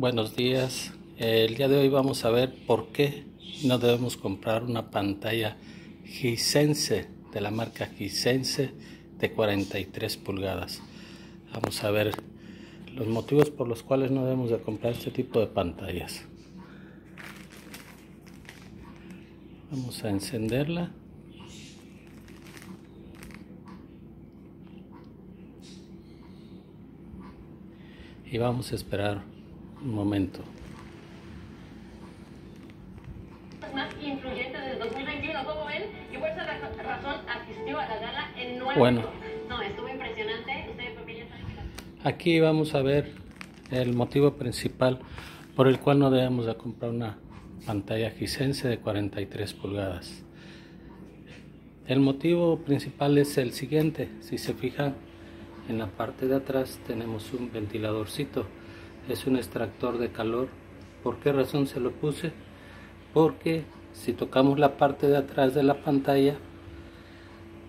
Buenos días. El día de hoy vamos a ver por qué no debemos comprar una pantalla Hisense de la marca Hisense de 43 pulgadas. Vamos a ver los motivos por los cuales no debemos de comprar este tipo de pantallas. Vamos a encenderla. Y vamos a esperar un momento. más influyentes del 2021 como él y por esa razón asistió a la gala en nueve Bueno. No, estuvo impresionante. Usted, porque ya sabe que la- Aquí vamos a ver el motivo principal por el cual no debemos de comprar una pantalla Hisense de 43 pulgadas. El motivo principal es el siguiente. Si se fijan, en la parte de atrás tenemos un ventiladorcito. Es un extractor de calor. ¿Por qué razón se lo puse? Porque si tocamos la parte de atrás de la pantalla,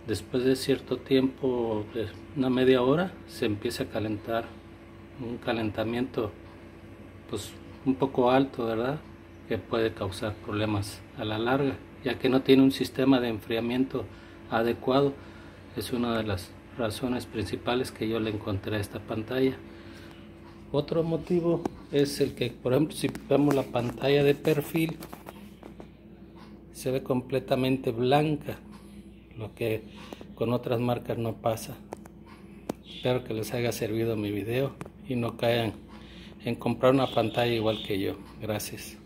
después de cierto tiempo, de una media hora, se empieza a calentar. Un calentamiento pues un poco alto, ¿verdad? Que puede causar problemas a la larga, ya que no tiene un sistema de enfriamiento adecuado. Es una de las razones principales que yo le encontré a esta pantalla. Otro motivo es el que, por ejemplo, si vemos la pantalla de perfil, se ve completamente blanca, lo que con otras marcas no pasa. Espero que les haya servido mi video y no caigan en comprar una pantalla igual que yo. Gracias.